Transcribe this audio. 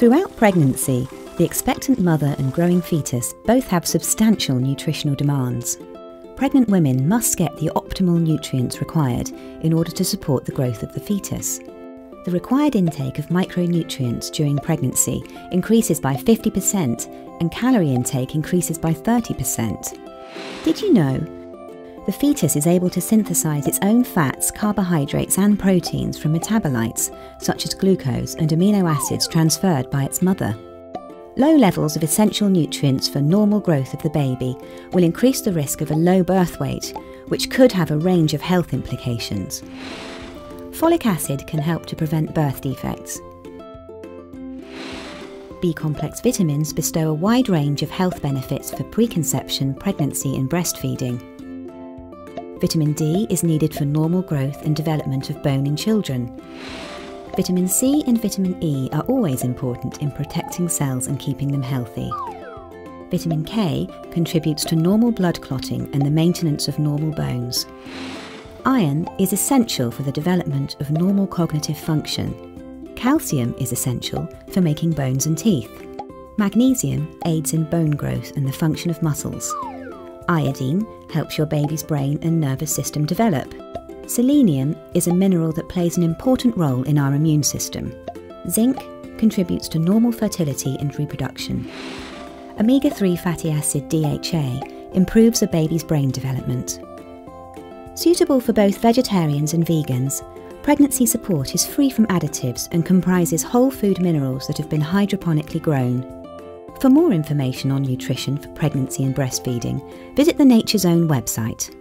Throughout pregnancy, the expectant mother and growing fetus both have substantial nutritional demands. Pregnant women must get the optimal nutrients required in order to support the growth of the fetus. The required intake of micronutrients during pregnancy increases by 50% and calorie intake increases by 30%. Did you know? The fetus is able to synthesize its own fats, carbohydrates, and proteins from metabolites such as glucose and amino acids transferred by its mother. Low levels of essential nutrients for normal growth of the baby will increase the risk of a low birth weight, which could have a range of health implications. Folic acid can help to prevent birth defects. B complex vitamins bestow a wide range of health benefits for preconception, pregnancy, and breastfeeding. Vitamin D is needed for normal growth and development of bone in children. Vitamin C and vitamin E are always important in protecting cells and keeping them healthy. Vitamin K contributes to normal blood clotting and the maintenance of normal bones. Iron is essential for the development of normal cognitive function. Calcium is essential for making bones and teeth. Magnesium aids in bone growth and the function of muscles. Iodine helps your baby's brain and nervous system develop. Selenium is a mineral that plays an important role in our immune system. Zinc contributes to normal fertility and reproduction. Omega 3 fatty acid DHA improves a baby's brain development. Suitable for both vegetarians and vegans, pregnancy support is free from additives and comprises whole food minerals that have been hydroponically grown. For more information on nutrition for pregnancy and breastfeeding, visit the Nature's Own website.